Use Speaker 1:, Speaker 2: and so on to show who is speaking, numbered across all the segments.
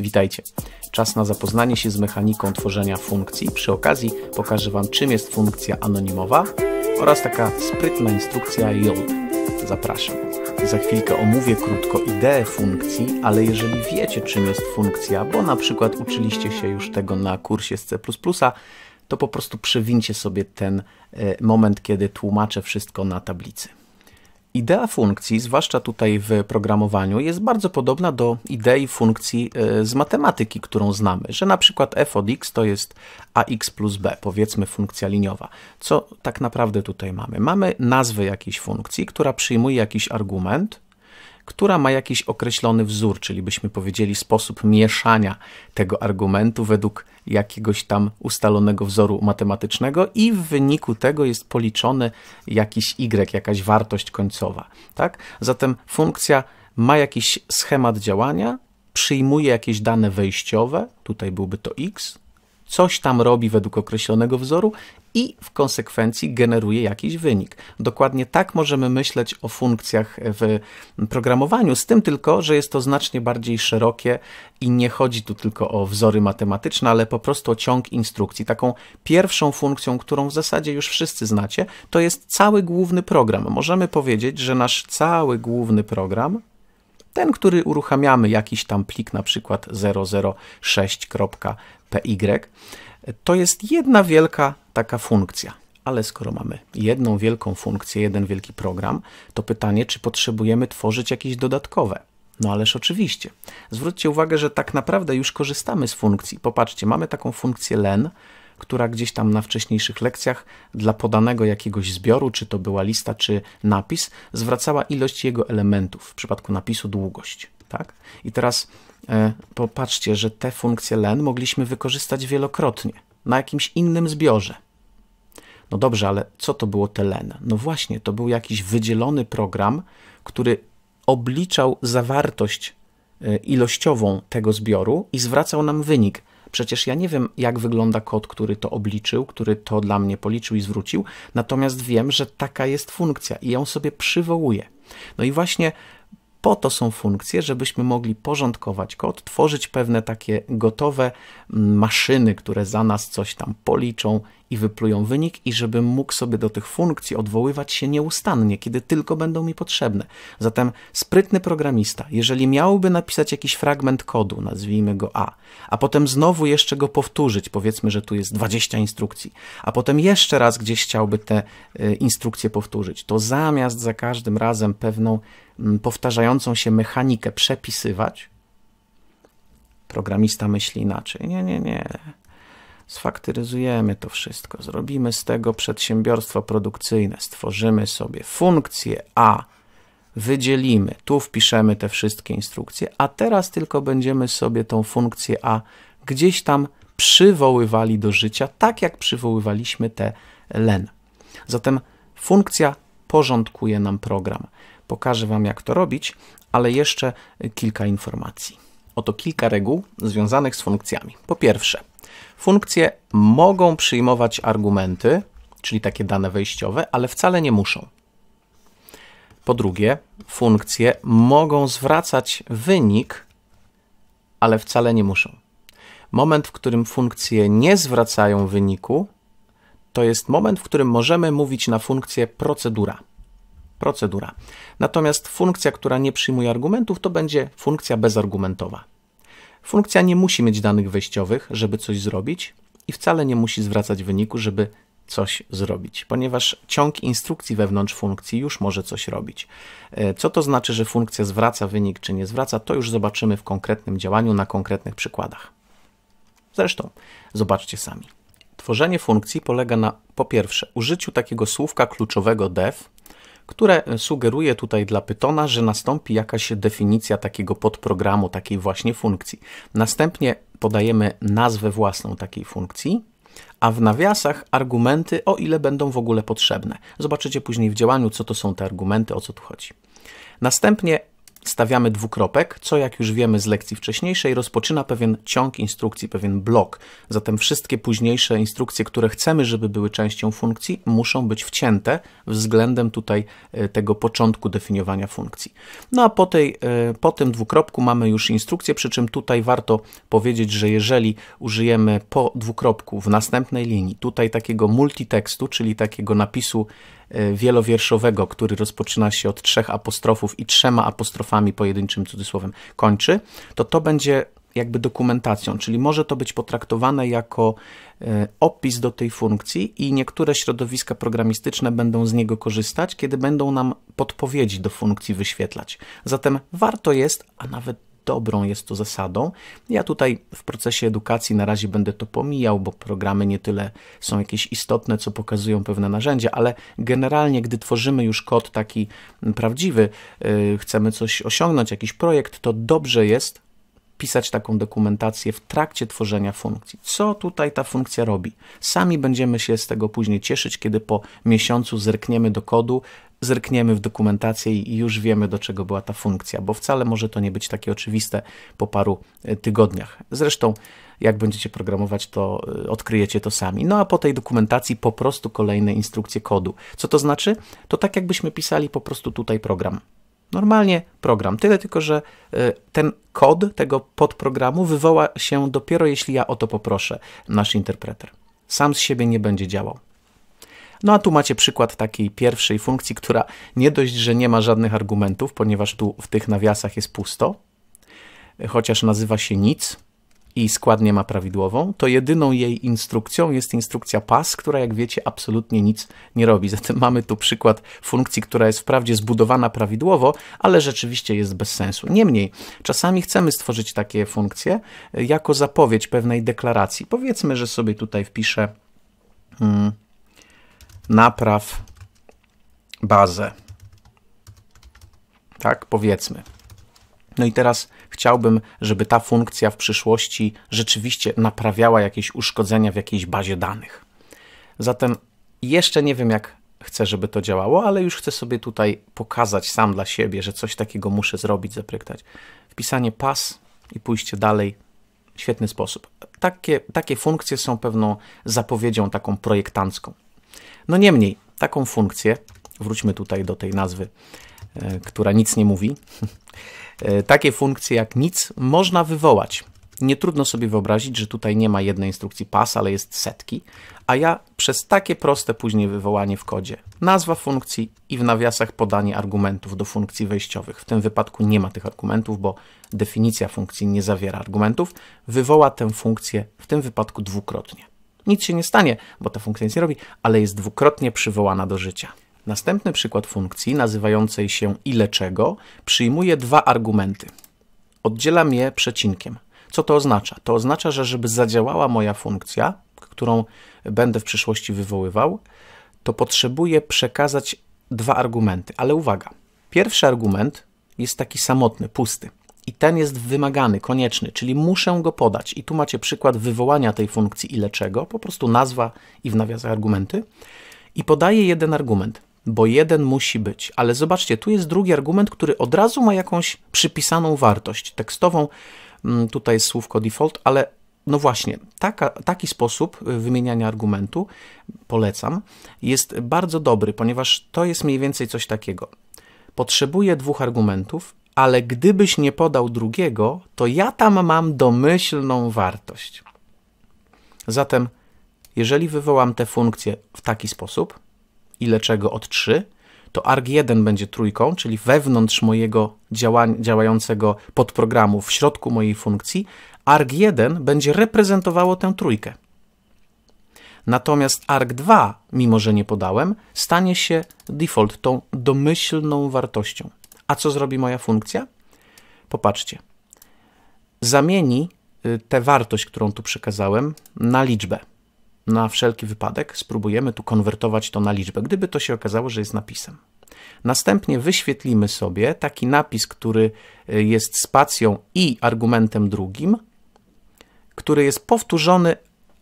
Speaker 1: Witajcie. Czas na zapoznanie się z mechaniką tworzenia funkcji. Przy okazji pokażę Wam, czym jest funkcja anonimowa oraz taka sprytna instrukcja yield. Zapraszam. Za chwilkę omówię krótko ideę funkcji, ale jeżeli wiecie, czym jest funkcja, bo na przykład uczyliście się już tego na kursie z C++, to po prostu przewincie sobie ten e, moment, kiedy tłumaczę wszystko na tablicy. Idea funkcji, zwłaszcza tutaj w programowaniu, jest bardzo podobna do idei funkcji e, z matematyki, którą znamy, że na przykład f od x to jest ax plus b, powiedzmy funkcja liniowa. Co tak naprawdę tutaj mamy? Mamy nazwę jakiejś funkcji, która przyjmuje jakiś argument, która ma jakiś określony wzór, czyli byśmy powiedzieli sposób mieszania tego argumentu według jakiegoś tam ustalonego wzoru matematycznego i w wyniku tego jest policzony jakiś y, jakaś wartość końcowa. Tak? Zatem funkcja ma jakiś schemat działania, przyjmuje jakieś dane wejściowe, tutaj byłby to x, coś tam robi według określonego wzoru i w konsekwencji generuje jakiś wynik. Dokładnie tak możemy myśleć o funkcjach w programowaniu, z tym tylko, że jest to znacznie bardziej szerokie i nie chodzi tu tylko o wzory matematyczne, ale po prostu o ciąg instrukcji. Taką pierwszą funkcją, którą w zasadzie już wszyscy znacie, to jest cały główny program. Możemy powiedzieć, że nasz cały główny program ten, który uruchamiamy jakiś tam plik, na przykład 006.py, to jest jedna wielka taka funkcja. Ale skoro mamy jedną wielką funkcję, jeden wielki program, to pytanie, czy potrzebujemy tworzyć jakieś dodatkowe. No ależ oczywiście. Zwróćcie uwagę, że tak naprawdę już korzystamy z funkcji. Popatrzcie, mamy taką funkcję len, która gdzieś tam na wcześniejszych lekcjach dla podanego jakiegoś zbioru, czy to była lista, czy napis, zwracała ilość jego elementów, w przypadku napisu długość. Tak? I teraz e, popatrzcie, że te funkcje len mogliśmy wykorzystać wielokrotnie na jakimś innym zbiorze. No dobrze, ale co to było te len? No właśnie, to był jakiś wydzielony program, który obliczał zawartość e, ilościową tego zbioru i zwracał nam wynik. Przecież ja nie wiem, jak wygląda kod, który to obliczył, który to dla mnie policzył i zwrócił, natomiast wiem, że taka jest funkcja i ją sobie przywołuję. No i właśnie po to są funkcje, żebyśmy mogli porządkować kod, tworzyć pewne takie gotowe mm, maszyny, które za nas coś tam policzą i wyplują wynik, i żebym mógł sobie do tych funkcji odwoływać się nieustannie, kiedy tylko będą mi potrzebne. Zatem sprytny programista, jeżeli miałby napisać jakiś fragment kodu, nazwijmy go A, a potem znowu jeszcze go powtórzyć, powiedzmy, że tu jest 20 instrukcji, a potem jeszcze raz gdzieś chciałby te y, instrukcje powtórzyć, to zamiast za każdym razem pewną powtarzającą się mechanikę przepisywać, programista myśli inaczej. Nie, nie, nie. Sfaktyryzujemy to wszystko, zrobimy z tego przedsiębiorstwo produkcyjne, stworzymy sobie funkcję A, wydzielimy, tu wpiszemy te wszystkie instrukcje, a teraz tylko będziemy sobie tą funkcję A gdzieś tam przywoływali do życia, tak jak przywoływaliśmy te len. Zatem funkcja porządkuje nam program. Pokażę Wam, jak to robić, ale jeszcze kilka informacji. Oto kilka reguł związanych z funkcjami. Po pierwsze, Funkcje mogą przyjmować argumenty, czyli takie dane wejściowe, ale wcale nie muszą. Po drugie, funkcje mogą zwracać wynik, ale wcale nie muszą. Moment, w którym funkcje nie zwracają wyniku, to jest moment, w którym możemy mówić na funkcję procedura. Procedura. Natomiast funkcja, która nie przyjmuje argumentów, to będzie funkcja bezargumentowa. Funkcja nie musi mieć danych wejściowych, żeby coś zrobić i wcale nie musi zwracać wyniku, żeby coś zrobić, ponieważ ciąg instrukcji wewnątrz funkcji już może coś robić. E, co to znaczy, że funkcja zwraca wynik czy nie zwraca, to już zobaczymy w konkretnym działaniu na konkretnych przykładach. Zresztą zobaczcie sami. Tworzenie funkcji polega na po pierwsze użyciu takiego słówka kluczowego def, które sugeruje tutaj dla Pythona, że nastąpi jakaś definicja takiego podprogramu, takiej właśnie funkcji. Następnie podajemy nazwę własną takiej funkcji, a w nawiasach argumenty, o ile będą w ogóle potrzebne. Zobaczycie później w działaniu, co to są te argumenty, o co tu chodzi. Następnie stawiamy dwukropek, co jak już wiemy z lekcji wcześniejszej, rozpoczyna pewien ciąg instrukcji, pewien blok. Zatem wszystkie późniejsze instrukcje, które chcemy, żeby były częścią funkcji, muszą być wcięte względem tutaj e, tego początku definiowania funkcji. No a po, tej, e, po tym dwukropku mamy już instrukcję, przy czym tutaj warto powiedzieć, że jeżeli użyjemy po dwukropku w następnej linii tutaj takiego multitekstu, czyli takiego napisu E, wielowierszowego, który rozpoczyna się od trzech apostrofów i trzema apostrofami pojedynczym cudzysłowem kończy, to to będzie jakby dokumentacją, czyli może to być potraktowane jako e, opis do tej funkcji i niektóre środowiska programistyczne będą z niego korzystać, kiedy będą nam podpowiedzi do funkcji wyświetlać. Zatem warto jest, a nawet dobrą jest to zasadą. Ja tutaj w procesie edukacji na razie będę to pomijał, bo programy nie tyle są jakieś istotne, co pokazują pewne narzędzia, ale generalnie, gdy tworzymy już kod taki prawdziwy, yy, chcemy coś osiągnąć, jakiś projekt, to dobrze jest pisać taką dokumentację w trakcie tworzenia funkcji. Co tutaj ta funkcja robi? Sami będziemy się z tego później cieszyć, kiedy po miesiącu zerkniemy do kodu, zerkniemy w dokumentację i już wiemy, do czego była ta funkcja, bo wcale może to nie być takie oczywiste po paru e, tygodniach. Zresztą, jak będziecie programować, to e, odkryjecie to sami. No a po tej dokumentacji po prostu kolejne instrukcje kodu. Co to znaczy? To tak jakbyśmy pisali po prostu tutaj program. Normalnie program, tyle tylko, że e, ten kod tego podprogramu wywoła się dopiero jeśli ja o to poproszę nasz interpreter. Sam z siebie nie będzie działał. No a tu macie przykład takiej pierwszej funkcji, która nie dość, że nie ma żadnych argumentów, ponieważ tu w tych nawiasach jest pusto, chociaż nazywa się nic i składnię ma prawidłową, to jedyną jej instrukcją jest instrukcja pass, która jak wiecie absolutnie nic nie robi. Zatem mamy tu przykład funkcji, która jest wprawdzie zbudowana prawidłowo, ale rzeczywiście jest bez sensu. Niemniej, czasami chcemy stworzyć takie funkcje jako zapowiedź pewnej deklaracji. Powiedzmy, że sobie tutaj wpiszę hmm, napraw bazę. Tak, powiedzmy. No i teraz chciałbym, żeby ta funkcja w przyszłości rzeczywiście naprawiała jakieś uszkodzenia w jakiejś bazie danych. Zatem jeszcze nie wiem, jak chcę, żeby to działało, ale już chcę sobie tutaj pokazać sam dla siebie, że coś takiego muszę zrobić, zaprojektać. Wpisanie pas i pójście dalej. Świetny sposób. Takie, takie funkcje są pewną zapowiedzią taką projektancką. No niemniej, taką funkcję, wróćmy tutaj do tej nazwy, e, która nic nie mówi, e, takie funkcje jak nic można wywołać. Nie trudno sobie wyobrazić, że tutaj nie ma jednej instrukcji pass, ale jest setki, a ja przez takie proste później wywołanie w kodzie, nazwa funkcji i w nawiasach podanie argumentów do funkcji wejściowych. W tym wypadku nie ma tych argumentów, bo definicja funkcji nie zawiera argumentów. Wywoła tę funkcję w tym wypadku dwukrotnie. Nic się nie stanie, bo ta funkcja nic nie robi, ale jest dwukrotnie przywołana do życia. Następny przykład funkcji, nazywającej się ile czego, przyjmuje dwa argumenty. Oddzielam je przecinkiem. Co to oznacza? To oznacza, że żeby zadziałała moja funkcja, którą będę w przyszłości wywoływał, to potrzebuję przekazać dwa argumenty. Ale uwaga, pierwszy argument jest taki samotny, pusty i ten jest wymagany, konieczny, czyli muszę go podać. I tu macie przykład wywołania tej funkcji ile czego, po prostu nazwa i w nawiasach argumenty. I podaję jeden argument, bo jeden musi być. Ale zobaczcie, tu jest drugi argument, który od razu ma jakąś przypisaną wartość tekstową. Mm, tutaj jest słówko default, ale no właśnie, taka, taki sposób wymieniania argumentu, polecam, jest bardzo dobry, ponieważ to jest mniej więcej coś takiego. Potrzebuję dwóch argumentów, ale gdybyś nie podał drugiego, to ja tam mam domyślną wartość. Zatem, jeżeli wywołam tę funkcję w taki sposób, ile czego od 3, to arg1 będzie trójką, czyli wewnątrz mojego działa działającego podprogramu, w środku mojej funkcji, arg1 będzie reprezentowało tę trójkę. Natomiast arg2, mimo że nie podałem, stanie się default, tą domyślną wartością. A co zrobi moja funkcja? Popatrzcie. Zamieni y, tę wartość, którą tu przekazałem, na liczbę. Na wszelki wypadek spróbujemy tu konwertować to na liczbę, gdyby to się okazało, że jest napisem. Następnie wyświetlimy sobie taki napis, który y, jest spacją i argumentem drugim, który jest powtórzony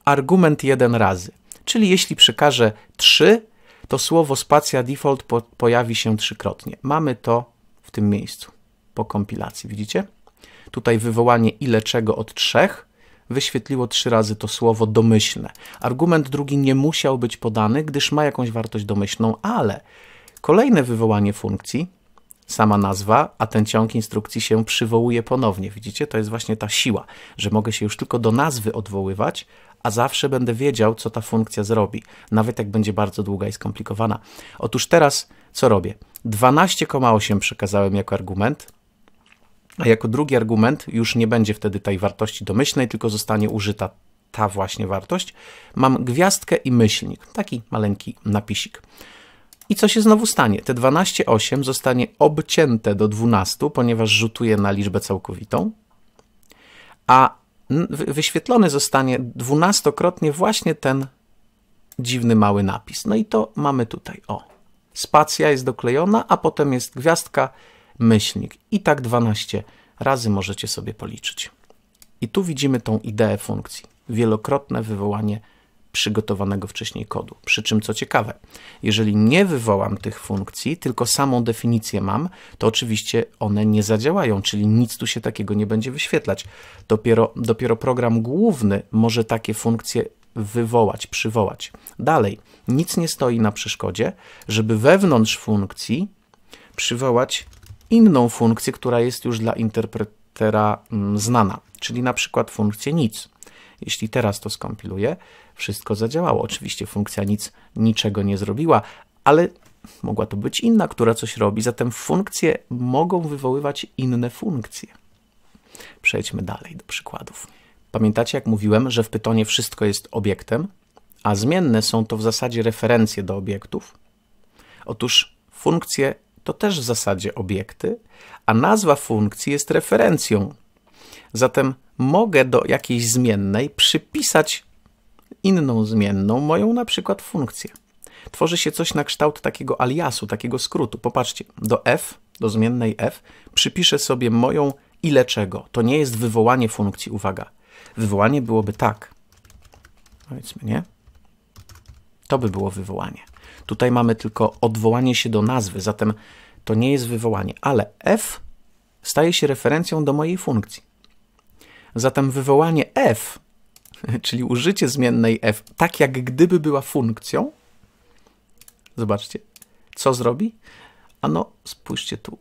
Speaker 1: argument jeden razy. Czyli jeśli przekażę 3, to słowo spacja default po pojawi się trzykrotnie. Mamy to w tym miejscu. po kompilacji. Widzicie? Tutaj wywołanie ile czego od trzech wyświetliło trzy razy to słowo domyślne. Argument drugi nie musiał być podany, gdyż ma jakąś wartość domyślną, ale kolejne wywołanie funkcji, sama nazwa, a ten ciąg instrukcji się przywołuje ponownie. Widzicie? To jest właśnie ta siła, że mogę się już tylko do nazwy odwoływać, a zawsze będę wiedział, co ta funkcja zrobi, nawet jak będzie bardzo długa i skomplikowana. Otóż teraz co robię? 12,8 przekazałem jako argument, a jako drugi argument już nie będzie wtedy tej wartości domyślnej, tylko zostanie użyta ta właśnie wartość. Mam gwiazdkę i myślnik, taki maleńki napisik. I co się znowu stanie? Te 12,8 zostanie obcięte do 12, ponieważ rzutuje na liczbę całkowitą, a wyświetlony zostanie dwunastokrotnie właśnie ten dziwny mały napis. No i to mamy tutaj. O, spacja jest doklejona, a potem jest gwiazdka, myślnik. I tak 12 razy możecie sobie policzyć. I tu widzimy tą ideę funkcji. Wielokrotne wywołanie przygotowanego wcześniej kodu. Przy czym, co ciekawe, jeżeli nie wywołam tych funkcji, tylko samą definicję mam, to oczywiście one nie zadziałają, czyli nic tu się takiego nie będzie wyświetlać. Dopiero, dopiero program główny może takie funkcje wywołać, przywołać. Dalej, nic nie stoi na przeszkodzie, żeby wewnątrz funkcji przywołać inną funkcję, która jest już dla interpretera mm, znana, czyli na przykład funkcję nic. Jeśli teraz to skompiluję, wszystko zadziałało. Oczywiście funkcja nic niczego nie zrobiła, ale mogła to być inna, która coś robi, zatem funkcje mogą wywoływać inne funkcje. Przejdźmy dalej do przykładów. Pamiętacie, jak mówiłem, że w Pytonie wszystko jest obiektem, a zmienne są to w zasadzie referencje do obiektów? Otóż funkcje to też w zasadzie obiekty, a nazwa funkcji jest referencją. Zatem mogę do jakiejś zmiennej przypisać inną zmienną, moją na przykład funkcję. Tworzy się coś na kształt takiego aliasu, takiego skrótu. Popatrzcie, do f, do zmiennej f, przypiszę sobie moją ile czego. To nie jest wywołanie funkcji, uwaga. Wywołanie byłoby tak. Powiedzmy, nie? To by było wywołanie. Tutaj mamy tylko odwołanie się do nazwy, zatem to nie jest wywołanie, ale f staje się referencją do mojej funkcji. Zatem wywołanie f, czyli użycie zmiennej f, tak jak gdyby była funkcją, zobaczcie, co zrobi? Ano, spójrzcie tu,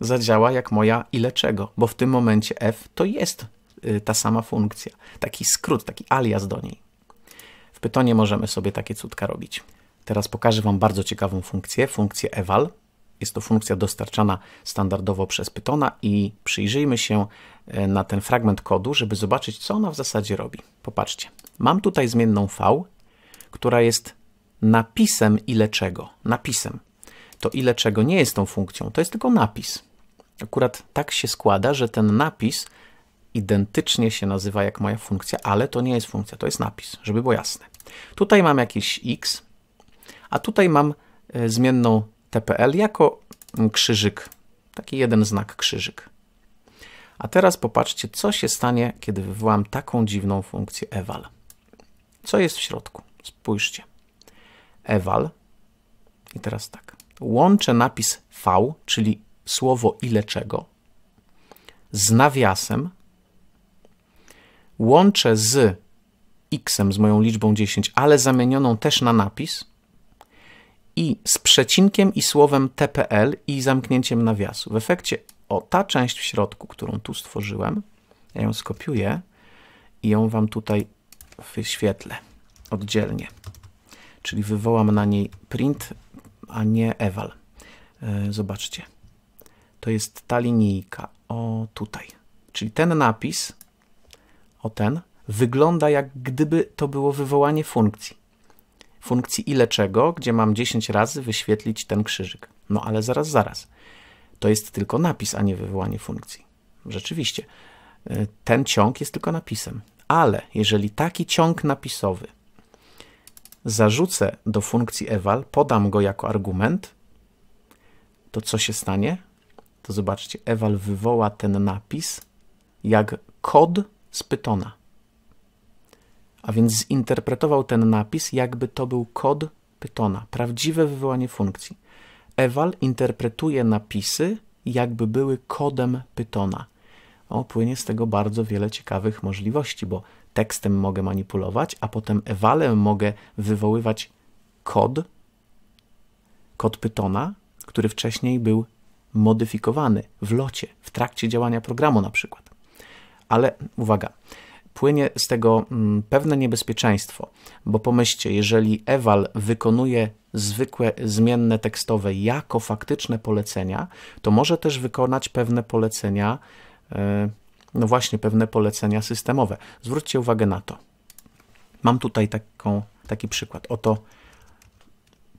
Speaker 1: zadziała jak moja ile czego, bo w tym momencie f to jest ta sama funkcja. Taki skrót, taki alias do niej. W Pytonie możemy sobie takie cudka robić. Teraz pokażę Wam bardzo ciekawą funkcję, funkcję eval. Jest to funkcja dostarczana standardowo przez Pythona i przyjrzyjmy się e, na ten fragment kodu, żeby zobaczyć, co ona w zasadzie robi. Popatrzcie. Mam tutaj zmienną v, która jest napisem ile czego. Napisem. To ile czego nie jest tą funkcją, to jest tylko napis. Akurat tak się składa, że ten napis identycznie się nazywa jak moja funkcja, ale to nie jest funkcja, to jest napis, żeby było jasne. Tutaj mam jakieś x, a tutaj mam e, zmienną TPL jako krzyżyk, taki jeden znak krzyżyk. A teraz popatrzcie, co się stanie, kiedy wywołam taką dziwną funkcję eval. Co jest w środku? Spójrzcie. Eval. I teraz tak. Łączę napis V, czyli słowo ile czego, z nawiasem. Łączę z x, z moją liczbą 10, ale zamienioną też na napis i z przecinkiem i słowem TPL i zamknięciem nawiasu. W efekcie o ta część w środku, którą tu stworzyłem, ja ją skopiuję i ją wam tutaj wyświetlę oddzielnie. Czyli wywołam na niej print, a nie eval. E, zobaczcie. To jest ta linijka. O tutaj. Czyli ten napis, o ten, wygląda jak gdyby to było wywołanie funkcji funkcji ile czego, gdzie mam 10 razy wyświetlić ten krzyżyk. No ale zaraz, zaraz. To jest tylko napis, a nie wywołanie funkcji. Rzeczywiście, y, ten ciąg jest tylko napisem. Ale jeżeli taki ciąg napisowy zarzucę do funkcji eval, podam go jako argument, to co się stanie? To zobaczcie, eval wywoła ten napis jak kod z Pythona a więc zinterpretował ten napis, jakby to był kod Pythona, prawdziwe wywołanie funkcji. Eval interpretuje napisy jakby były kodem Pythona. O, płynie z tego bardzo wiele ciekawych możliwości, bo tekstem mogę manipulować, a potem evalem mogę wywoływać kod, kod Pythona, który wcześniej był modyfikowany w locie, w trakcie działania programu na przykład. Ale uwaga, płynie z tego mm, pewne niebezpieczeństwo, bo pomyślcie, jeżeli eval wykonuje zwykłe zmienne tekstowe jako faktyczne polecenia, to może też wykonać pewne polecenia, e, no właśnie, pewne polecenia systemowe. Zwróćcie uwagę na to. Mam tutaj taką, taki przykład. Oto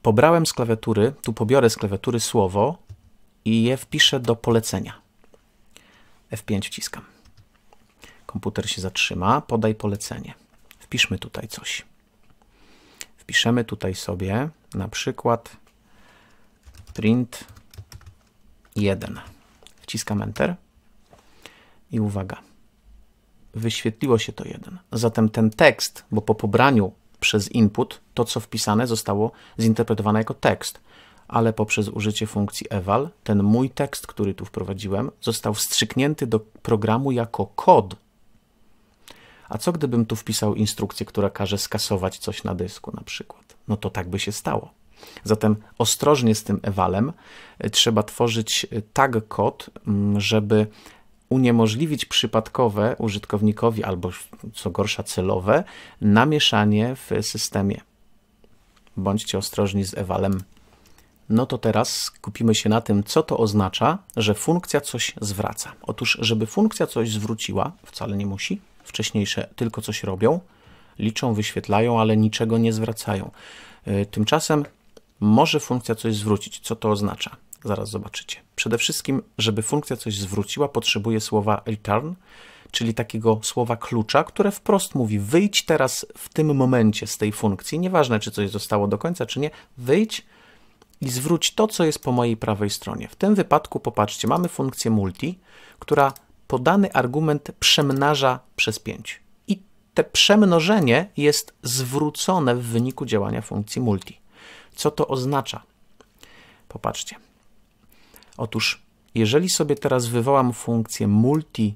Speaker 1: pobrałem z klawiatury, tu pobiorę z klawiatury słowo i je wpiszę do polecenia. F5 wciskam. Komputer się zatrzyma, podaj polecenie. Wpiszmy tutaj coś. Wpiszemy tutaj sobie na przykład print 1. Wciskam Enter i uwaga, wyświetliło się to 1. Zatem ten tekst, bo po pobraniu przez input to, co wpisane, zostało zinterpretowane jako tekst, ale poprzez użycie funkcji eval, ten mój tekst, który tu wprowadziłem, został wstrzyknięty do programu jako kod. A co gdybym tu wpisał instrukcję, która każe skasować coś na dysku na przykład? No to tak by się stało. Zatem ostrożnie z tym evalem trzeba tworzyć tak kod, mm, żeby uniemożliwić przypadkowe użytkownikowi albo co gorsza celowe namieszanie w systemie. Bądźcie ostrożni z evalem. No to teraz skupimy się na tym, co to oznacza, że funkcja coś zwraca. Otóż, żeby funkcja coś zwróciła, wcale nie musi, wcześniejsze tylko coś robią, liczą, wyświetlają, ale niczego nie zwracają. Y, tymczasem może funkcja coś zwrócić. Co to oznacza? Zaraz zobaczycie. Przede wszystkim, żeby funkcja coś zwróciła, potrzebuje słowa return, czyli takiego słowa klucza, które wprost mówi: wyjdź teraz w tym momencie z tej funkcji, nieważne czy coś zostało do końca, czy nie, wyjdź i zwróć to, co jest po mojej prawej stronie. W tym wypadku, popatrzcie, mamy funkcję multi, która podany argument przemnaża przez 5. I te przemnożenie jest zwrócone w wyniku działania funkcji multi. Co to oznacza? Popatrzcie. Otóż, jeżeli sobie teraz wywołam funkcję multi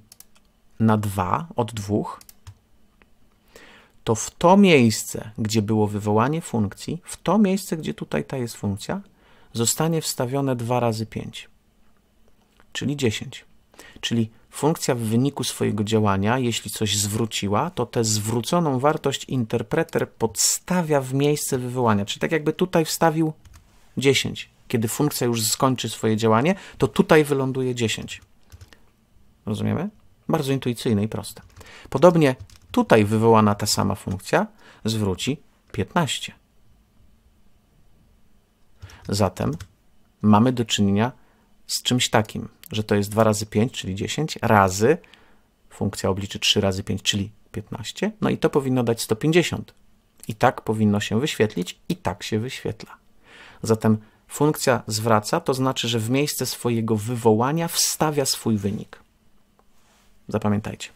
Speaker 1: na 2 od 2, to w to miejsce, gdzie było wywołanie funkcji, w to miejsce, gdzie tutaj ta jest funkcja, zostanie wstawione 2 razy 5, czyli 10. Czyli funkcja w wyniku swojego działania, jeśli coś zwróciła, to tę zwróconą wartość interpreter podstawia w miejsce wywołania. Czyli tak jakby tutaj wstawił 10. Kiedy funkcja już skończy swoje działanie, to tutaj wyląduje 10. Rozumiemy? Bardzo intuicyjne i proste. Podobnie tutaj wywołana ta sama funkcja zwróci 15. Zatem mamy do czynienia z czymś takim, że to jest 2 razy 5, czyli 10, razy funkcja obliczy 3 razy 5, czyli 15, no i to powinno dać 150. I tak powinno się wyświetlić, i tak się wyświetla. Zatem funkcja zwraca, to znaczy, że w miejsce swojego wywołania wstawia swój wynik. Zapamiętajcie.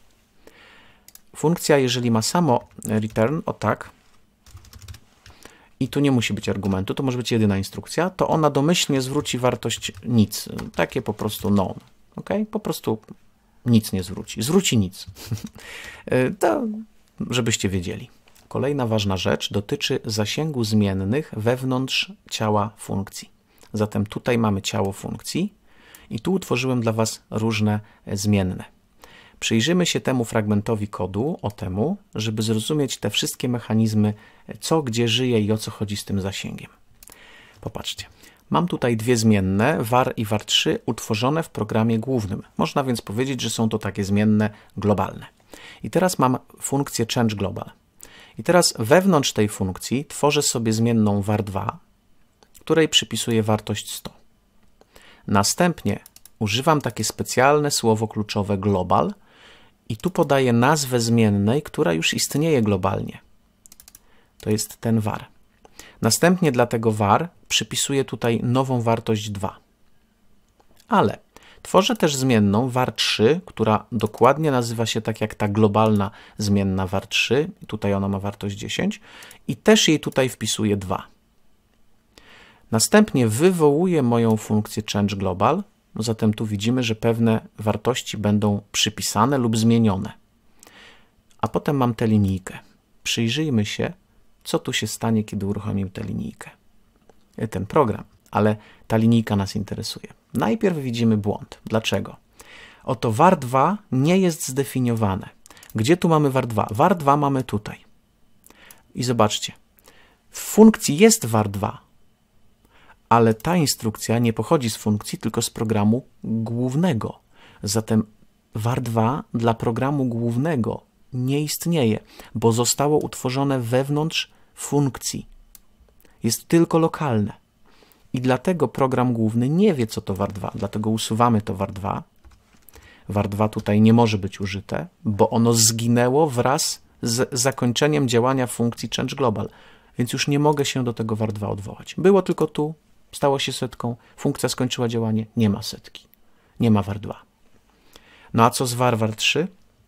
Speaker 1: Funkcja, jeżeli ma samo return, o tak, i tu nie musi być argumentu, to może być jedyna instrukcja, to ona domyślnie zwróci wartość nic, takie po prostu non, ok? Po prostu nic nie zwróci, zwróci nic. to żebyście wiedzieli. Kolejna ważna rzecz dotyczy zasięgu zmiennych wewnątrz ciała funkcji. Zatem tutaj mamy ciało funkcji i tu utworzyłem dla Was różne zmienne. Przyjrzymy się temu fragmentowi kodu, o temu, żeby zrozumieć te wszystkie mechanizmy, co gdzie żyje i o co chodzi z tym zasięgiem. Popatrzcie. Mam tutaj dwie zmienne, var i var3, utworzone w programie głównym. Można więc powiedzieć, że są to takie zmienne globalne. I teraz mam funkcję change global. I teraz wewnątrz tej funkcji tworzę sobie zmienną var2, której przypisuję wartość 100. Następnie używam takie specjalne słowo kluczowe global, i tu podaję nazwę zmiennej, która już istnieje globalnie. To jest ten var. Następnie dla tego var przypisuję tutaj nową wartość 2. Ale tworzę też zmienną var3, która dokładnie nazywa się tak jak ta globalna zmienna var3. Tutaj ona ma wartość 10 i też jej tutaj wpisuję 2. Następnie wywołuję moją funkcję change global Zatem tu widzimy, że pewne wartości będą przypisane lub zmienione. A potem mam tę linijkę. Przyjrzyjmy się, co tu się stanie, kiedy uruchomimy tę linijkę. E, ten program, ale ta linijka nas interesuje. Najpierw widzimy błąd. Dlaczego? Oto var2 nie jest zdefiniowane. Gdzie tu mamy var2? var2 mamy tutaj. I zobaczcie, w funkcji jest var2, ale ta instrukcja nie pochodzi z funkcji, tylko z programu głównego. Zatem var2 dla programu głównego nie istnieje, bo zostało utworzone wewnątrz funkcji. Jest tylko lokalne. I dlatego program główny nie wie, co to var2, dlatego usuwamy to var2. var2 tutaj nie może być użyte, bo ono zginęło wraz z zakończeniem działania funkcji change global, więc już nie mogę się do tego var2 odwołać. Było tylko tu, stało się setką, funkcja skończyła działanie, nie ma setki, nie ma var2. No a co z var var3?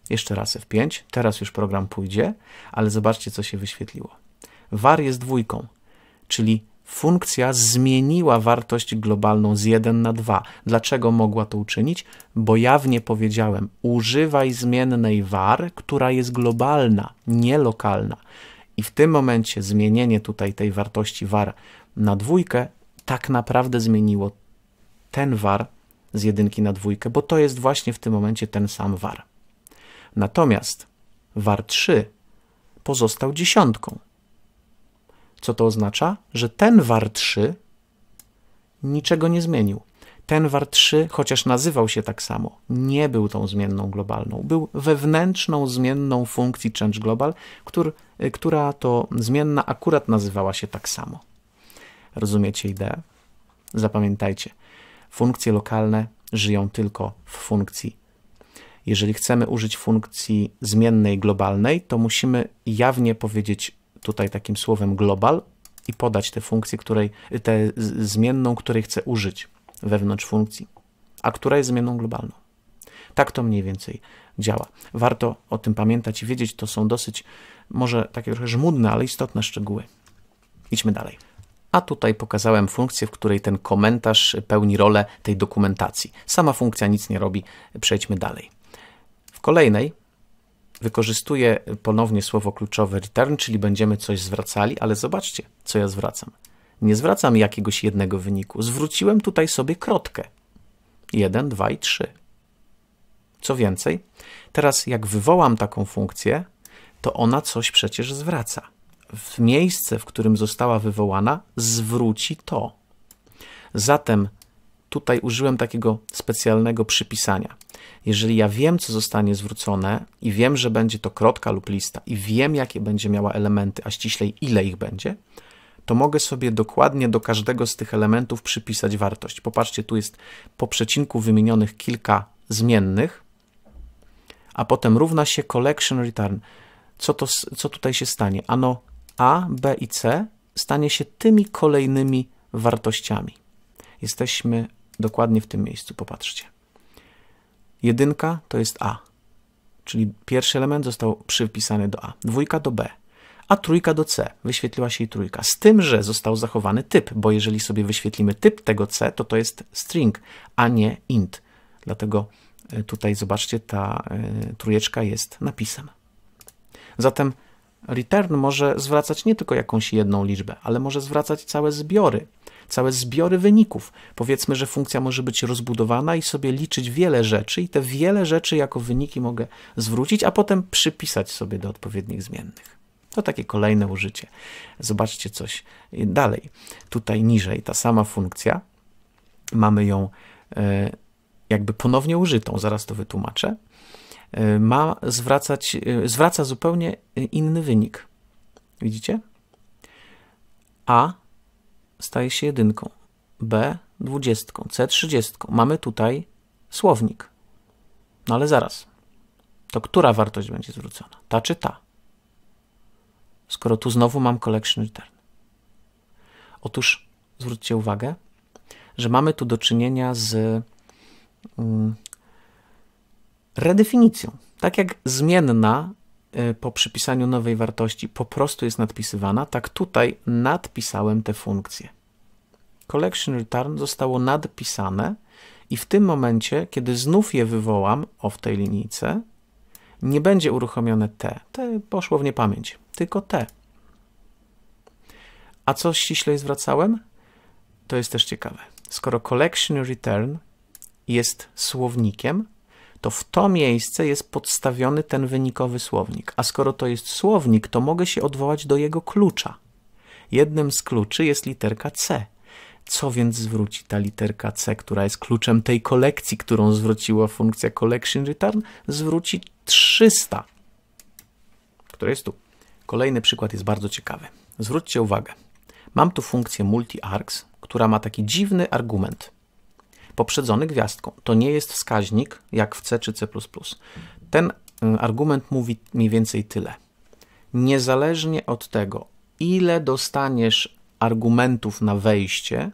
Speaker 1: Jeszcze raz F5, teraz już program pójdzie, ale zobaczcie, co się wyświetliło. var jest dwójką, czyli funkcja zmieniła wartość globalną z 1 na 2. Dlaczego mogła to uczynić? Bo jawnie powiedziałem, używaj zmiennej var, która jest globalna, nie lokalna. I w tym momencie zmienienie tutaj tej wartości var na dwójkę tak naprawdę zmieniło ten var z jedynki na dwójkę, bo to jest właśnie w tym momencie ten sam var. Natomiast var 3 pozostał dziesiątką. Co to oznacza? Że ten var 3 niczego nie zmienił. Ten var 3, chociaż nazywał się tak samo, nie był tą zmienną globalną. Był wewnętrzną zmienną funkcji change global, który, która to zmienna akurat nazywała się tak samo. Rozumiecie ideę? Zapamiętajcie, funkcje lokalne żyją tylko w funkcji. Jeżeli chcemy użyć funkcji zmiennej globalnej, to musimy jawnie powiedzieć tutaj takim słowem global i podać tę funkcję, której, tę zmienną, której chcę użyć wewnątrz funkcji, a która jest zmienną globalną. Tak to mniej więcej działa. Warto o tym pamiętać i wiedzieć, to są dosyć, może takie trochę żmudne, ale istotne szczegóły. Idźmy dalej. A tutaj pokazałem funkcję, w której ten komentarz pełni rolę tej dokumentacji. Sama funkcja nic nie robi. Przejdźmy dalej. W kolejnej wykorzystuję ponownie słowo kluczowe return, czyli będziemy coś zwracali, ale zobaczcie, co ja zwracam. Nie zwracam jakiegoś jednego wyniku. Zwróciłem tutaj sobie krotkę. 1, 2 i 3. Co więcej, teraz jak wywołam taką funkcję, to ona coś przecież zwraca. W miejsce, w którym została wywołana, zwróci to. Zatem tutaj użyłem takiego specjalnego przypisania. Jeżeli ja wiem, co zostanie zwrócone i wiem, że będzie to krotka lub lista i wiem, jakie będzie miała elementy, a ściślej ile ich będzie, to mogę sobie dokładnie do każdego z tych elementów przypisać wartość. Popatrzcie, tu jest po przecinku wymienionych kilka zmiennych, a potem równa się collection return. Co, to, co tutaj się stanie? Ano A, B i C stanie się tymi kolejnymi wartościami. Jesteśmy dokładnie w tym miejscu, popatrzcie. Jedynka to jest A, czyli pierwszy element został przypisany do A, dwójka do B, a trójka do C. Wyświetliła się i trójka. Z tym, że został zachowany typ, bo jeżeli sobie wyświetlimy typ tego C, to to jest string, a nie int. Dlatego e, tutaj zobaczcie, ta y, trójeczka jest napisem. Zatem return może zwracać nie tylko jakąś jedną liczbę, ale może zwracać całe zbiory całe zbiory wyników. Powiedzmy, że funkcja może być rozbudowana i sobie liczyć wiele rzeczy, i te wiele rzeczy jako wyniki mogę zwrócić, a potem przypisać sobie do odpowiednich zmiennych. To takie kolejne użycie. Zobaczcie coś dalej. Tutaj niżej ta sama funkcja, mamy ją e, jakby ponownie użytą, zaraz to wytłumaczę, ma zwracać, e, zwraca zupełnie inny wynik. Widzicie? A staje się jedynką, B dwudziestką, C trzydziestką. Mamy tutaj słownik. No ale zaraz. To która wartość będzie zwrócona? Ta czy ta? Skoro tu znowu mam collection return. Otóż zwróćcie uwagę, że mamy tu do czynienia z mm, redefinicją. Tak jak zmienna Y, po przypisaniu nowej wartości po prostu jest nadpisywana, tak tutaj nadpisałem tę funkcję. Collection return zostało nadpisane I w tym momencie, kiedy znów je wywołam, o w tej linijce, nie będzie uruchomione T. T poszło w niepamięć, tylko T. A co ściślej zwracałem? To jest też ciekawe. Skoro collection return jest słownikiem, to w to miejsce jest podstawiony ten wynikowy słownik. A skoro to jest słownik, to mogę się odwołać do jego klucza. Jednym z kluczy jest literka C. Co więc zwróci ta literka C, która jest kluczem tej kolekcji, którą zwróciła funkcja collection return? Zwróci 300, które jest tu. Kolejny przykład jest bardzo ciekawy. Zwróćcie uwagę. Mam tu funkcję multi-args, która ma taki dziwny argument poprzedzony gwiazdką. To nie jest wskaźnik jak w C czy C++. Ten y, argument mówi mniej więcej tyle. Niezależnie od tego, ile dostaniesz argumentów na wejście,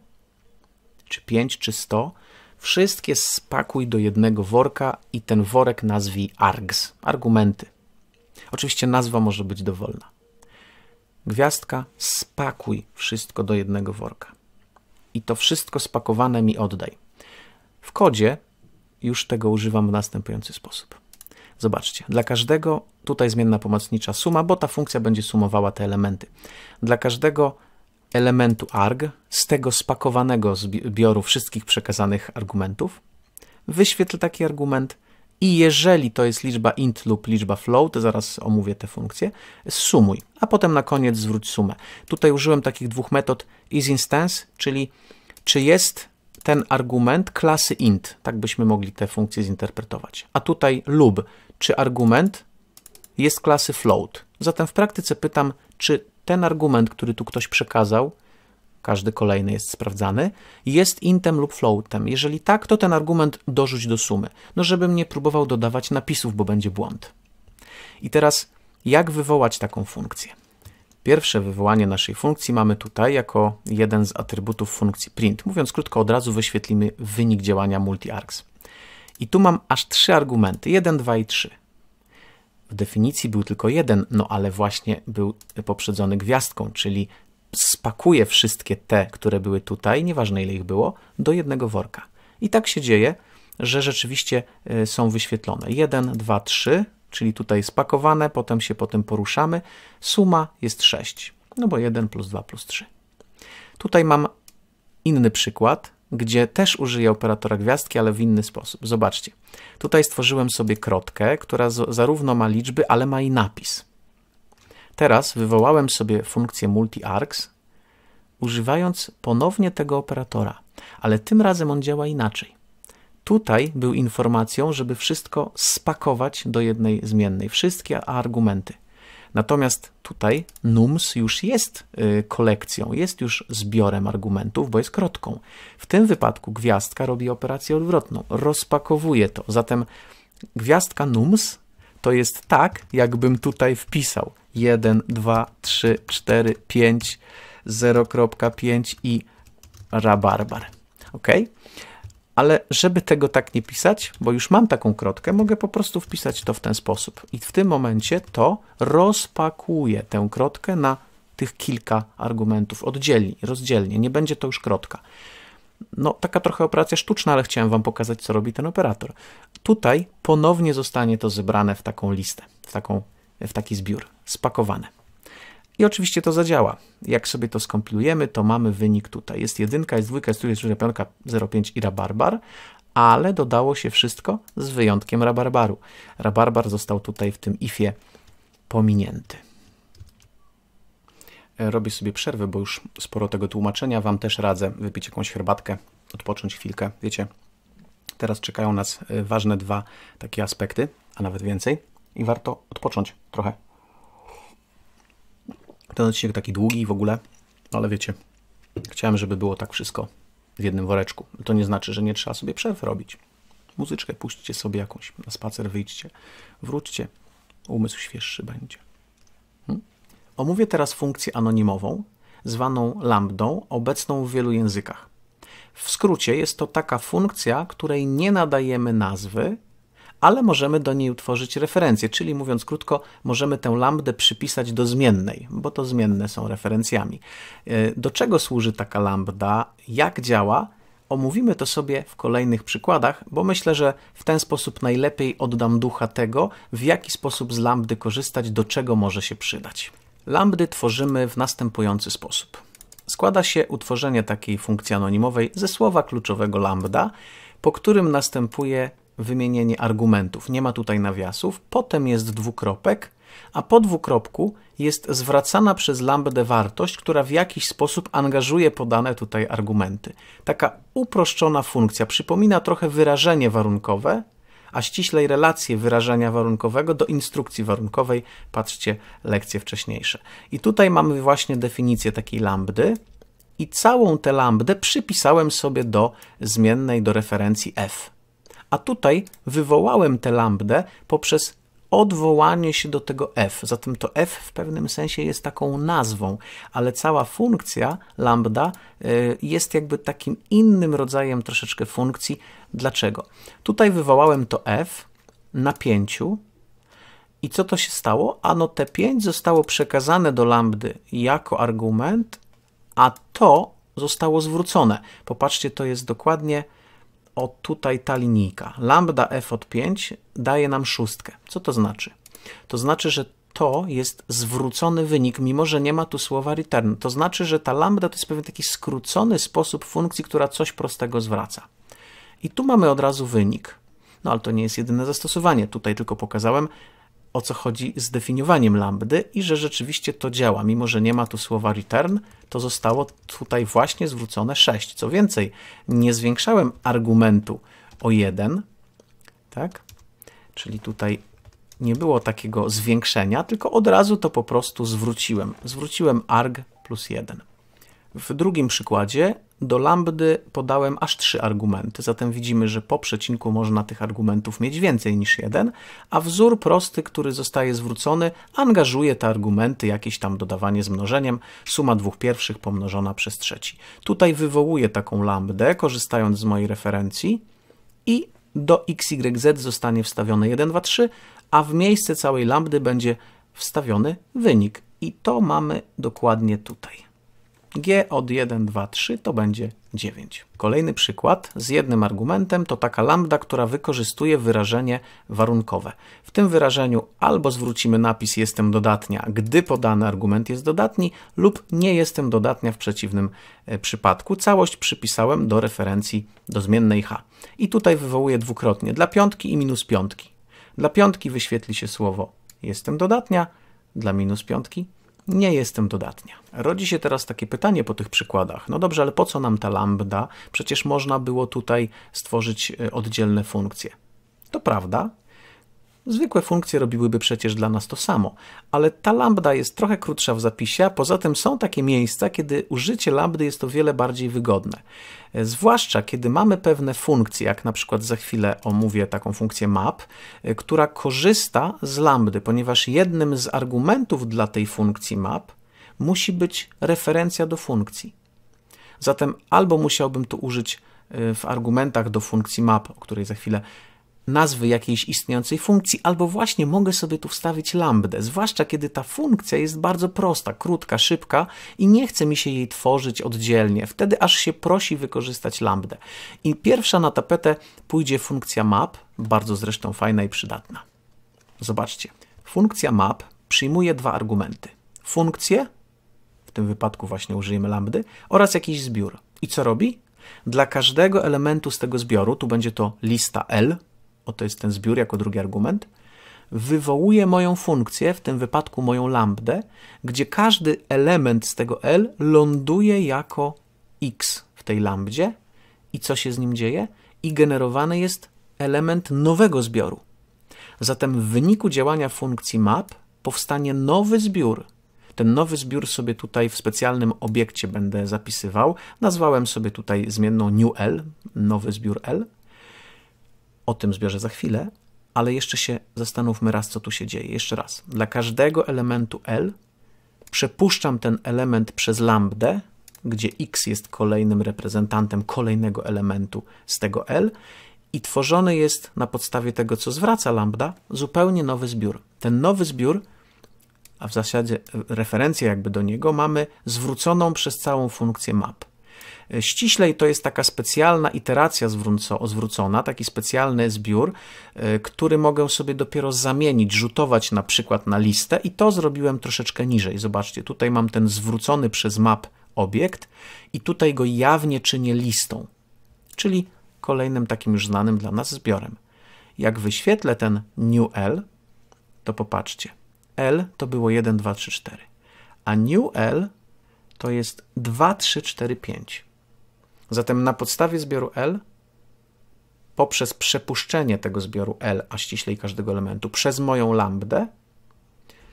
Speaker 1: czy 5 czy 100, wszystkie spakuj do jednego worka i ten worek nazwij args, argumenty. Oczywiście nazwa może być dowolna. Gwiazdka, spakuj wszystko do jednego worka. I to wszystko spakowane mi oddaj. W kodzie już tego używam w następujący sposób. Zobaczcie, dla każdego, tutaj zmienna pomocnicza suma, bo ta funkcja będzie sumowała te elementy. Dla każdego elementu arg, z tego spakowanego zbioru wszystkich przekazanych argumentów, wyświetl taki argument i jeżeli to jest liczba int lub liczba float, zaraz omówię te funkcje, sumuj, a potem na koniec zwróć sumę. Tutaj użyłem takich dwóch metod isInstance, czyli czy jest ten argument klasy int, tak byśmy mogli te funkcje zinterpretować. A tutaj lub, czy argument jest klasy float. Zatem w praktyce pytam, czy ten argument, który tu ktoś przekazał, każdy kolejny jest sprawdzany, jest intem lub floatem. Jeżeli tak, to ten argument dorzuć do sumy. No, żebym nie próbował dodawać napisów, bo będzie błąd. I teraz, jak wywołać taką funkcję? Pierwsze wywołanie naszej funkcji mamy tutaj jako jeden z atrybutów funkcji print. Mówiąc krótko, od razu wyświetlimy wynik działania multi-args. I tu mam aż trzy argumenty, 1, 2 i 3. W definicji był tylko jeden, no ale właśnie był poprzedzony gwiazdką, czyli spakuję wszystkie te, które były tutaj, nieważne ile ich było, do jednego worka. I tak się dzieje, że rzeczywiście e, są wyświetlone. 1, 2, 3, czyli tutaj spakowane, potem się potem poruszamy. Suma jest 6, no bo 1 plus 2 plus 3. Tutaj mam inny przykład, gdzie też użyję operatora gwiazdki, ale w inny sposób. Zobaczcie, tutaj stworzyłem sobie krotkę, która zarówno ma liczby, ale ma i napis. Teraz wywołałem sobie funkcję multi-args, używając ponownie tego operatora, ale tym razem on działa inaczej. Tutaj był informacją, żeby wszystko spakować do jednej zmiennej, wszystkie argumenty. Natomiast tutaj nums już jest y, kolekcją, jest już zbiorem argumentów, bo jest krotką. W tym wypadku gwiazdka robi operację odwrotną, rozpakowuje to. Zatem gwiazdka nums to jest tak, jakbym tutaj wpisał 1, 2, 3, 4, 5, 0.5 i rabarbar. Ok? Ale żeby tego tak nie pisać, bo już mam taką krotkę, mogę po prostu wpisać to w ten sposób. I w tym momencie to rozpakuje tę krotkę na tych kilka argumentów oddzielnie, rozdzielnie. Nie będzie to już krotka. No, taka trochę operacja sztuczna, ale chciałem Wam pokazać, co robi ten operator. Tutaj ponownie zostanie to zebrane w taką listę, w, taką, w taki zbiór, spakowane. I oczywiście to zadziała. Jak sobie to skompilujemy, to mamy wynik tutaj. Jest jedynka, jest dwójka, jest trójka, jest piątka, 0,5 i rabarbar, ale dodało się wszystko z wyjątkiem rabarbaru. Rabarbar został tutaj w tym ifie pominięty. E, robię sobie przerwę, bo już sporo tego tłumaczenia. Wam też radzę wypić jakąś herbatkę, odpocząć chwilkę. Wiecie, teraz czekają nas e, ważne dwa takie aspekty, a nawet więcej i warto odpocząć trochę. Ten odcinek taki długi w ogóle, ale wiecie, chciałem, żeby było tak wszystko w jednym woreczku. To nie znaczy, że nie trzeba sobie przerw robić. Muzyczkę puśćcie sobie jakąś, na spacer wyjdźcie, wróćcie, umysł świeższy będzie. Hmm? Omówię teraz funkcję anonimową, zwaną lambdą, obecną w wielu językach. W skrócie jest to taka funkcja, której nie nadajemy nazwy, ale możemy do niej utworzyć referencję, czyli mówiąc krótko, możemy tę lambdę przypisać do zmiennej, bo to zmienne są referencjami. E, do czego służy taka lambda, jak działa, omówimy to sobie w kolejnych przykładach, bo myślę, że w ten sposób najlepiej oddam ducha tego, w jaki sposób z lambdy korzystać, do czego może się przydać. Lambdy tworzymy w następujący sposób. Składa się utworzenie takiej funkcji anonimowej ze słowa kluczowego lambda, po którym następuje wymienienie argumentów. Nie ma tutaj nawiasów, potem jest dwukropek, a po dwukropku jest zwracana przez lambdę wartość, która w jakiś sposób angażuje podane tutaj argumenty. Taka uproszczona funkcja przypomina trochę wyrażenie warunkowe, a ściślej relację wyrażenia warunkowego do instrukcji warunkowej. Patrzcie lekcje wcześniejsze. I tutaj mamy właśnie definicję takiej lambdy i całą tę lambdę przypisałem sobie do zmiennej, do referencji f. A tutaj wywołałem tę lambdę poprzez odwołanie się do tego f. Zatem to f w pewnym sensie jest taką nazwą, ale cała funkcja lambda y, jest jakby takim innym rodzajem troszeczkę funkcji. Dlaczego? Tutaj wywołałem to f na 5 i co to się stało? Ano te 5 zostało przekazane do lambdy jako argument, a to zostało zwrócone. Popatrzcie, to jest dokładnie o tutaj ta linijka. Lambda f od 5 daje nam szóstkę. Co to znaczy? To znaczy, że to jest zwrócony wynik, mimo że nie ma tu słowa return. To znaczy, że ta lambda to jest pewien taki skrócony sposób funkcji, która coś prostego zwraca. I tu mamy od razu wynik. No ale to nie jest jedyne zastosowanie. Tutaj tylko pokazałem, o co chodzi z definiowaniem lambdy i że rzeczywiście to działa. Mimo, że nie ma tu słowa return, to zostało tutaj właśnie zwrócone 6. Co więcej, nie zwiększałem argumentu o 1, tak? Czyli tutaj nie było takiego zwiększenia, tylko od razu to po prostu zwróciłem. Zwróciłem arg plus 1. W drugim przykładzie do lambdy podałem aż trzy argumenty, zatem widzimy, że po przecinku można tych argumentów mieć więcej niż jeden, a wzór prosty, który zostaje zwrócony, angażuje te argumenty, jakieś tam dodawanie z mnożeniem, suma dwóch pierwszych pomnożona przez trzeci. Tutaj wywołuję taką lambdę, korzystając z mojej referencji i do xyz zostanie wstawione 1, 2, 3, a w miejsce całej lambdy będzie wstawiony wynik. I to mamy dokładnie tutaj g od 1, 2, 3 to będzie 9. Kolejny przykład z jednym argumentem to taka lambda, która wykorzystuje wyrażenie warunkowe. W tym wyrażeniu albo zwrócimy napis jestem dodatnia, gdy podany argument jest dodatni, lub nie jestem dodatnia w przeciwnym e, przypadku. Całość przypisałem do referencji do zmiennej h. I tutaj wywołuję dwukrotnie dla piątki i minus piątki. Dla piątki wyświetli się słowo jestem dodatnia, dla minus piątki nie jestem dodatnia. Rodzi się teraz takie pytanie po tych przykładach. No dobrze, ale po co nam ta lambda? Przecież można było tutaj stworzyć e, oddzielne funkcje. To prawda, Zwykłe funkcje robiłyby przecież dla nas to samo, ale ta lambda jest trochę krótsza w zapisie, a poza tym są takie miejsca, kiedy użycie lambdy jest o wiele bardziej wygodne. E, zwłaszcza kiedy mamy pewne funkcje, jak na przykład za chwilę omówię taką funkcję map, e, która korzysta z lambdy, ponieważ jednym z argumentów dla tej funkcji map musi być referencja do funkcji. Zatem albo musiałbym tu użyć e, w argumentach do funkcji map, o której za chwilę nazwy jakiejś istniejącej funkcji, albo właśnie mogę sobie tu wstawić lambdę, zwłaszcza kiedy ta funkcja jest bardzo prosta, krótka, szybka i nie chce mi się jej tworzyć oddzielnie. Wtedy aż się prosi wykorzystać lambdę. I pierwsza na tapetę pójdzie funkcja map, bardzo zresztą fajna i przydatna. Zobaczcie, funkcja map przyjmuje dwa argumenty. Funkcję, w tym wypadku właśnie użyjemy lambdy, oraz jakiś zbiór. I co robi? Dla każdego elementu z tego zbioru, tu będzie to lista L, oto jest ten zbiór jako drugi argument, wywołuje moją funkcję, w tym wypadku moją lambdę, gdzie każdy element z tego L ląduje jako x w tej lambdzie i co się z nim dzieje? I generowany jest element nowego zbioru. Zatem w wyniku działania funkcji map powstanie nowy zbiór. Ten nowy zbiór sobie tutaj w specjalnym obiekcie będę zapisywał. Nazwałem sobie tutaj zmienną new L, nowy zbiór L. O tym zbiorze za chwilę, ale jeszcze się zastanówmy raz, co tu się dzieje. Jeszcze raz. Dla każdego elementu L przepuszczam ten element przez lambdę, gdzie x jest kolejnym reprezentantem kolejnego elementu z tego L i tworzony jest na podstawie tego, co zwraca lambda, zupełnie nowy zbiór. Ten nowy zbiór, a w zasadzie referencję jakby do niego, mamy zwróconą przez całą funkcję map. Ściślej to jest taka specjalna iteracja zwrócona, taki specjalny zbiór, e, który mogę sobie dopiero zamienić, rzutować na przykład na listę i to zrobiłem troszeczkę niżej. Zobaczcie, tutaj mam ten zwrócony przez map obiekt i tutaj go jawnie czynię listą, czyli kolejnym takim już znanym dla nas zbiorem. Jak wyświetlę ten new L, to popatrzcie. L to było 1, 2, 3, 4, a new L to jest 2, 3, 4, 5. Zatem na podstawie zbioru L, poprzez przepuszczenie tego zbioru L, a ściślej każdego elementu, przez moją lambdę,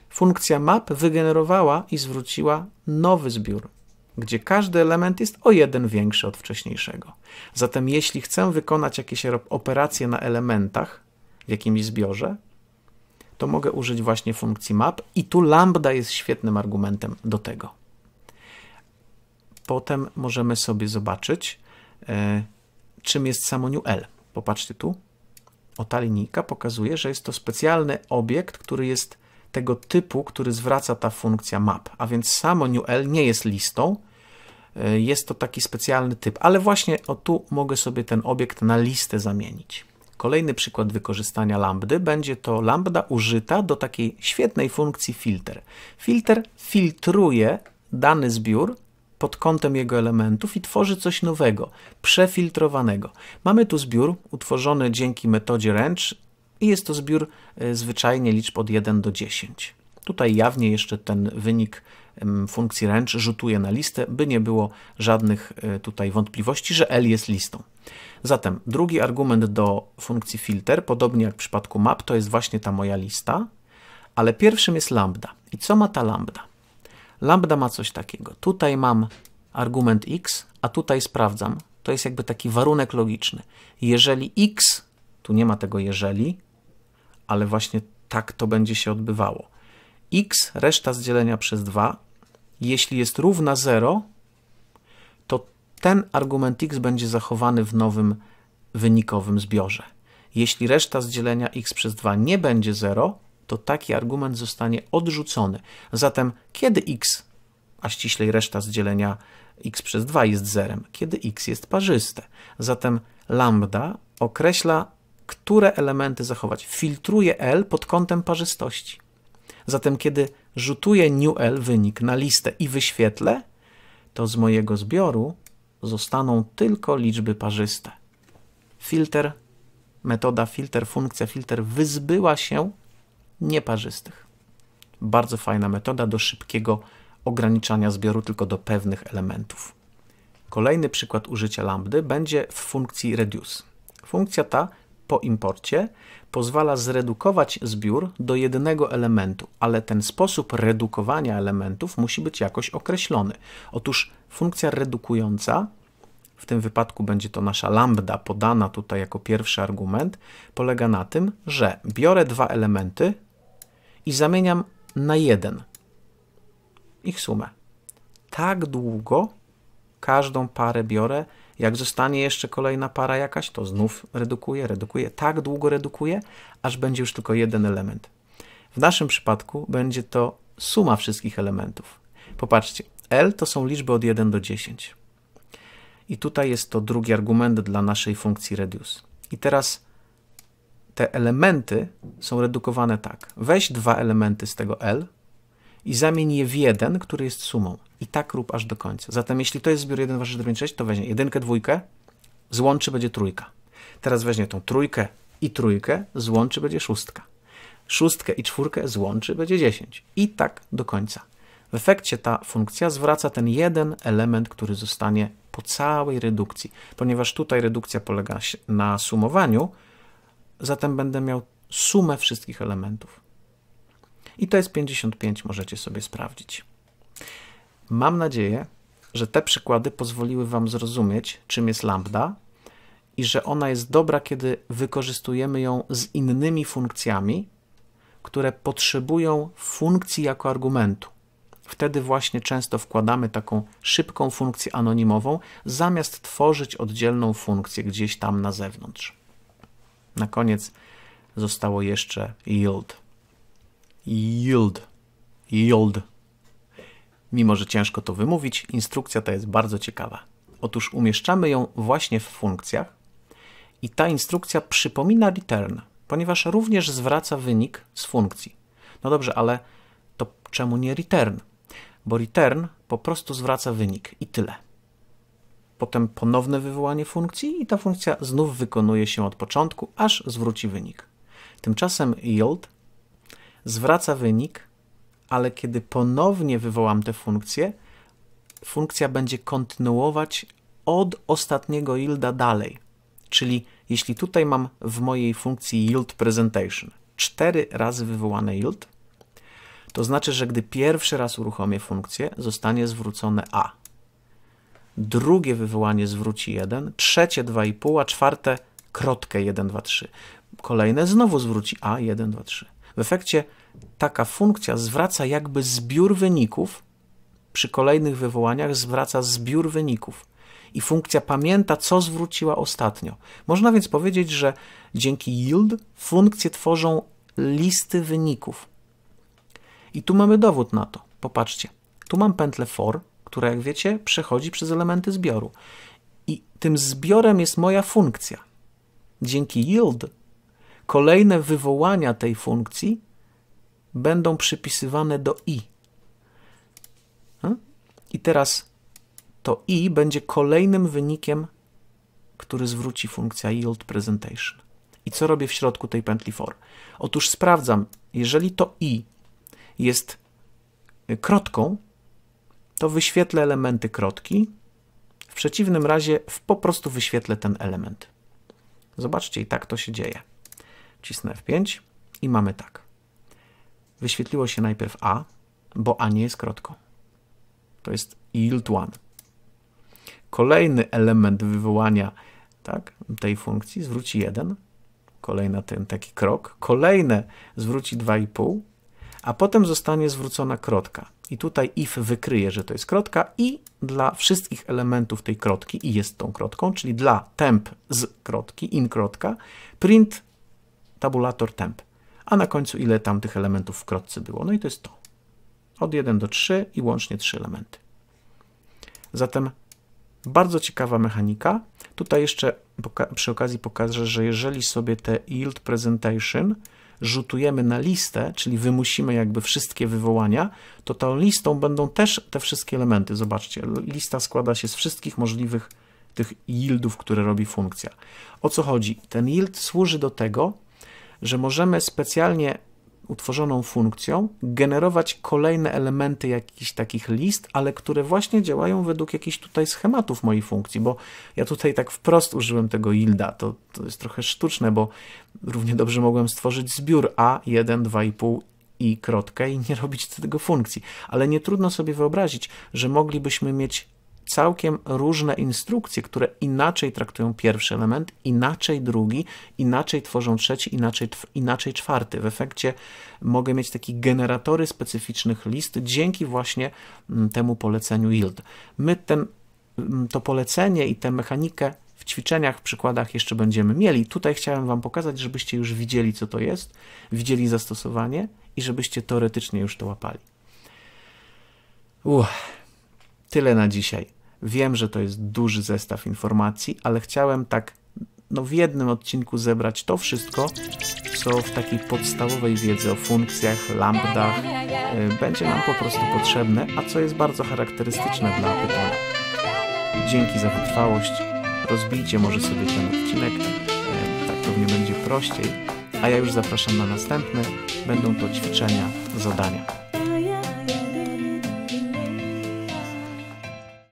Speaker 1: funkcja map wygenerowała i zwróciła nowy zbiór, gdzie każdy element jest o jeden większy od wcześniejszego. Zatem jeśli chcę wykonać jakieś operacje na elementach w jakimś zbiorze, to mogę użyć właśnie funkcji map i tu lambda jest świetnym argumentem do tego. Potem możemy sobie zobaczyć, e, czym jest samo new L. Popatrzcie tu. O linijka pokazuje, że jest to specjalny obiekt, który jest tego typu, który zwraca ta funkcja map. A więc samo new L nie jest listą, e, jest to taki specjalny typ, ale właśnie o tu mogę sobie ten obiekt na listę zamienić. Kolejny przykład wykorzystania lambdy będzie to lambda użyta do takiej świetnej funkcji filter. Filter filtruje dany zbiór pod kątem jego elementów i tworzy coś nowego, przefiltrowanego. Mamy tu zbiór utworzony dzięki metodzie range i jest to zbiór e, zwyczajnie liczb od 1 do 10. Tutaj jawnie jeszcze ten wynik funkcji range rzutuje na listę, by nie było żadnych e, tutaj wątpliwości, że L jest listą. Zatem drugi argument do funkcji filter, podobnie jak w przypadku map, to jest właśnie ta moja lista, ale pierwszym jest lambda. I co ma ta lambda? Lambda ma coś takiego. Tutaj mam argument x, a tutaj sprawdzam. To jest jakby taki warunek logiczny. Jeżeli x, tu nie ma tego jeżeli, ale właśnie tak to będzie się odbywało. x, reszta z dzielenia przez 2, jeśli jest równa 0, to ten argument x będzie zachowany w nowym wynikowym zbiorze. Jeśli reszta z dzielenia x przez 2 nie będzie 0, to taki argument zostanie odrzucony. Zatem kiedy x, a ściślej reszta z dzielenia x przez 2 jest zerem, kiedy x jest parzyste. Zatem lambda określa, które elementy zachować. Filtruje L pod kątem parzystości. Zatem kiedy rzutuję new L wynik na listę i wyświetlę, to z mojego zbioru zostaną tylko liczby parzyste. Filter, metoda filter, funkcja filter wyzbyła się nieparzystych. Bardzo fajna metoda do szybkiego ograniczania zbioru tylko do pewnych elementów. Kolejny przykład użycia lambdy będzie w funkcji reduce. Funkcja ta po imporcie pozwala zredukować zbiór do jednego elementu, ale ten sposób redukowania elementów musi być jakoś określony. Otóż funkcja redukująca, w tym wypadku będzie to nasza lambda podana tutaj jako pierwszy argument, polega na tym, że biorę dwa elementy, i zamieniam na jeden ich sumę. Tak długo każdą parę biorę, jak zostanie jeszcze kolejna para jakaś, to znów redukuję, redukuję, tak długo redukuję, aż będzie już tylko jeden element. W naszym przypadku będzie to suma wszystkich elementów. Popatrzcie, L to są liczby od 1 do 10. I tutaj jest to drugi argument dla naszej funkcji reduce. I teraz te elementy są redukowane tak. Weź dwa elementy z tego L i zamień je w jeden, który jest sumą. I tak rób aż do końca. Zatem jeśli to jest zbiór 1, 2, 3, 4, 5, 6, to weźmie jedynkę, dwójkę, złączy będzie trójka. Teraz weźmie tą trójkę i trójkę, złączy będzie szóstka. Szóstkę i czwórkę złączy będzie 10. I tak do końca. W efekcie ta funkcja zwraca ten jeden element, który zostanie po całej redukcji. Ponieważ tutaj redukcja polega na sumowaniu, zatem będę miał sumę wszystkich elementów. I to jest 55, możecie sobie sprawdzić. Mam nadzieję, że te przykłady pozwoliły Wam zrozumieć, czym jest lambda i że ona jest dobra, kiedy wykorzystujemy ją z innymi funkcjami, które potrzebują funkcji jako argumentu. Wtedy właśnie często wkładamy taką szybką funkcję anonimową, zamiast tworzyć oddzielną funkcję gdzieś tam na zewnątrz. Na koniec zostało jeszcze yield. Yield. Yield. Mimo, że ciężko to wymówić, instrukcja ta jest bardzo ciekawa. Otóż umieszczamy ją właśnie w funkcjach i ta instrukcja przypomina return, ponieważ również zwraca wynik z funkcji. No dobrze, ale to czemu nie return? Bo return po prostu zwraca wynik i tyle. Potem ponowne wywołanie funkcji i ta funkcja znów wykonuje się od początku, aż zwróci wynik. Tymczasem yield zwraca wynik, ale kiedy ponownie wywołam tę funkcję, funkcja będzie kontynuować od ostatniego yielda dalej. Czyli jeśli tutaj mam w mojej funkcji yield presentation cztery razy wywołane yield, to znaczy, że gdy pierwszy raz uruchomię funkcję, zostanie zwrócone a. Drugie wywołanie zwróci 1, trzecie 2,5, a czwarte krotkę 1, 2, 3. Kolejne znowu zwróci a, 1, 2, 3. W efekcie taka funkcja zwraca jakby zbiór wyników, przy kolejnych wywołaniach zwraca zbiór wyników i funkcja pamięta, co zwróciła ostatnio. Można więc powiedzieć, że dzięki yield funkcje tworzą listy wyników. I tu mamy dowód na to. Popatrzcie. Tu mam pętlę for, która, jak wiecie, przechodzi przez elementy zbioru. I tym zbiorem jest moja funkcja. Dzięki yield kolejne wywołania tej funkcji będą przypisywane do i. I teraz to i będzie kolejnym wynikiem, który zwróci funkcja yield presentation. I co robię w środku tej pętli for? Otóż sprawdzam, jeżeli to i jest krotką, to wyświetlę elementy krotki. W przeciwnym razie po prostu wyświetlę ten element. Zobaczcie, i tak to się dzieje. Wcisnę F5 i mamy tak. Wyświetliło się najpierw A, bo A nie jest krotką. To jest yield 1. Kolejny element wywołania tak, tej funkcji zwróci 1, kolejny ten taki krok, kolejne zwróci 2,5, a potem zostanie zwrócona krotka. I tutaj if wykryje, że to jest krotka i dla wszystkich elementów tej krotki, i jest tą krotką, czyli dla temp z krotki, in krotka, print tabulator temp. A na końcu ile tam tych elementów w krotce było. No i to jest to. Od 1 do 3 i łącznie 3 elementy. Zatem bardzo ciekawa mechanika. Tutaj jeszcze przy okazji pokażę, że jeżeli sobie te yield presentation rzutujemy na listę, czyli wymusimy jakby wszystkie wywołania, to tą listą będą też te wszystkie elementy. Zobaczcie, lista składa się z wszystkich możliwych tych yieldów, które robi funkcja. O co chodzi? Ten yield służy do tego, że możemy specjalnie utworzoną funkcją generować kolejne elementy jakichś takich list, ale które właśnie działają według jakichś tutaj schematów mojej funkcji, bo ja tutaj tak wprost użyłem tego yielda, to, to jest trochę sztuczne, bo równie dobrze mogłem stworzyć zbiór a, 1, 2,5 i krotkę i nie robić tego funkcji, ale nie trudno sobie wyobrazić, że moglibyśmy mieć całkiem różne instrukcje, które inaczej traktują pierwszy element, inaczej drugi, inaczej tworzą trzeci, inaczej, inaczej czwarty. W efekcie mogę mieć takie generatory specyficznych list dzięki właśnie mm, temu poleceniu yield. My ten, mm, to polecenie i tę mechanikę w ćwiczeniach, w przykładach jeszcze będziemy mieli. Tutaj chciałem Wam pokazać, żebyście już widzieli, co to jest, widzieli zastosowanie i żebyście teoretycznie już to łapali. Tyle na dzisiaj. Wiem, że to jest duży zestaw informacji, ale chciałem tak no, w jednym odcinku zebrać to wszystko, co w takiej podstawowej wiedzy o funkcjach, lambdach y, będzie nam po prostu potrzebne, a co jest bardzo charakterystyczne dla Pythona. Dzięki za wytrwałość. Rozbijcie może sobie ten odcinek, y, tak pewnie będzie prościej. A ja już zapraszam na następny. Będą to ćwiczenia, zadania.